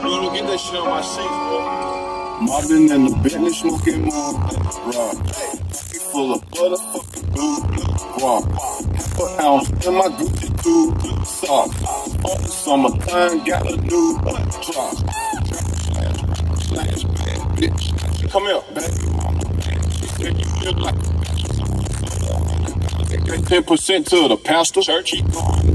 Bro, get that shit on my seat, bro. In the Bentley, smoking more rock. Full of motherfucking blue guap. Half an ounce in my Gucci tube sock. On the summertime, got a new drop. Slash bad bitch. Come here. Baby mama, she said you feel like Ten percent to the pastor. Church. He going